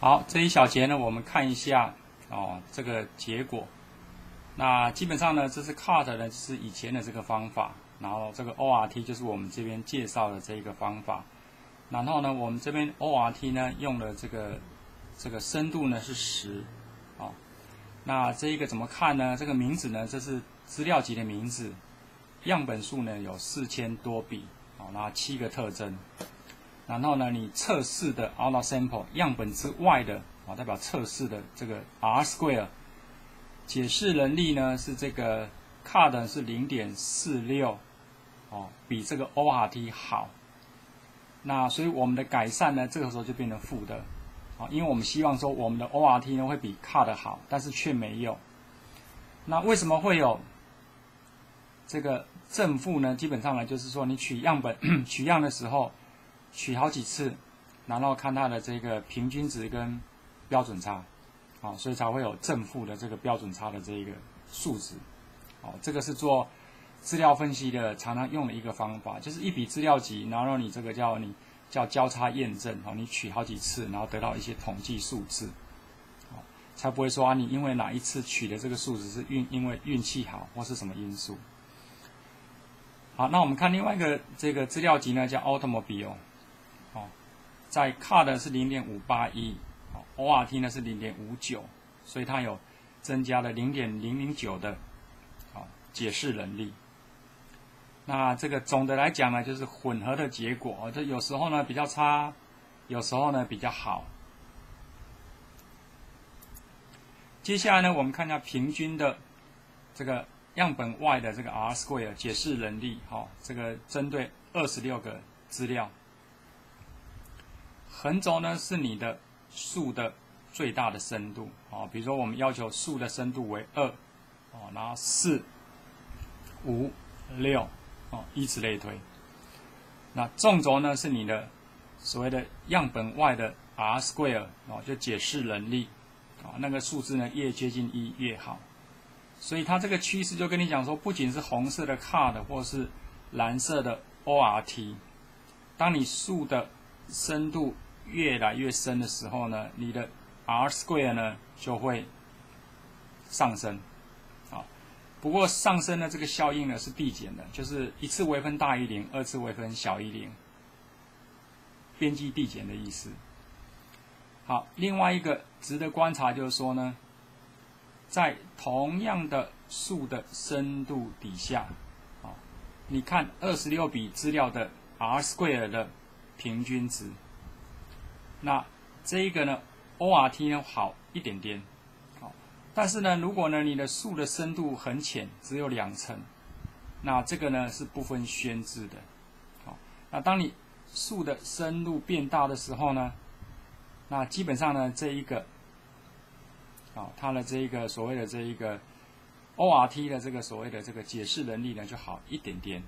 好，这一小节呢，我们看一下哦，这个结果。那基本上呢，这是 cut 呢，是以前的这个方法，然后这个 ORT 就是我们这边介绍的这一个方法。然后呢，我们这边 ORT 呢用的这个这个深度呢是十，哦。那这一个怎么看呢？这个名字呢，这是资料集的名字，样本数呢有四千多笔，哦，那七个特征。然后呢，你测试的 out sample 样本之外的啊，代表测试的这个 R square 解释能力呢是这个 card 是零点四六，哦，比这个 ORT 好。那所以我们的改善呢，这个时候就变成负的，啊，因为我们希望说我们的 ORT 呢会比 card 好，但是却没有。那为什么会有这个正负呢？基本上呢，就是说你取样本 取样的时候。取好几次，然后看它的这个平均值跟标准差，啊，所以才会有正负的这个标准差的这一个数值，啊，这个是做资料分析的常常用的一个方法，就是一笔资料集，然后你这个叫你叫交叉验证，啊，你取好几次，然后得到一些统计数字，才不会说啊你因为哪一次取的这个数值是运因为运气好或是什么因素，好，那我们看另外一个这个资料集呢，叫 automobile。哦在 card 是零点五八一，哦，ORT 呢是零点五九，所以它有增加了零点零零九的，好解释能力。那这个总的来讲呢，就是混合的结果，这有时候呢比较差，有时候呢比较好。接下来呢，我们看一下平均的这个样本外的这个 R square 解释能力，好，这个针对二十六个资料。横轴呢是你的树的最大的深度，啊，比如说我们要求树的深度为二，哦，然后四、五、六，哦，以此类推。那纵轴呢是你的所谓的样本外的 R square，哦，就解释能力，啊，那个数字呢越接近一越好。所以它这个趋势就跟你讲说，不仅是红色的 card 或是蓝色的 ORT，当你树的深度越来越深的时候呢，你的 R square 呢就会上升，啊，不过上升的这个效应呢是递减的，就是一次微分大于零，二次微分小于零，边际递减的意思。好，另外一个值得观察就是说呢，在同样的数的深度底下，啊，你看二十六笔资料的 R square 的平均值。那这一个呢，ORT 呢好一点点，好，但是呢，如果呢你的树的深度很浅，只有两层，那这个呢是不分宣制的，好，那当你树的深度变大的时候呢，那基本上呢这一个，啊，它的这一个所谓的这一个 ORT 的这个所谓的这个解释能力呢就好一点点。